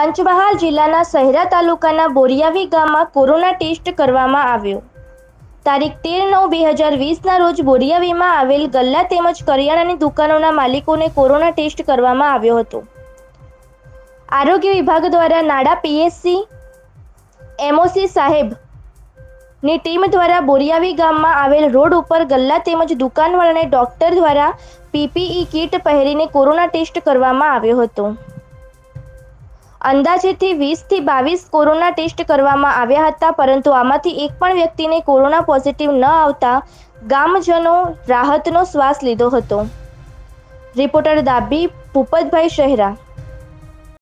પંચમહાલ જિલ્લાના સહેરા તાલુકાના બોરિયાવી ગામમાં કોરોના ટેસ્ટ કરવામાં આવ્યો. તારીખ તેર નવ બે હજાર વીસના રોજ બોરિયાવીમાં આવેલ ગલ્લા તેમજ કરિયાણાની દુકાનોના માલિકોને કોરોના ટેસ્ટ કરવામાં આવ્યો હતો. આરોગ્ય વિભાગ દ્વારા નાડા પીએસસી, એમઓસી સાહેબની ટીમ દ્વારા બોરિયાવી ગામમાં આવેલ રોડ ઉપર ગલ્લા તેમજ દુકાનવાળાને ડોક્ટર દ્વારા પીપીઈ કીટ પહેરીને કોરોના ટેસ્ટ કરવામાં આવ્યો હતો. અંદાજેથી વીસથી બાવીસ કોરોના ટેસ્ટ કરવામાં આવ્યા હતા, પરંતુ આમાંથી એક પણ વ્યક્તિને કોરોના પોઝિટિવ ન આવતા ગામજનો રાહતનો શ્વાસ લીધો હતો. રિપોર્ટર દાબી ભૂપતભાઈ શહેરા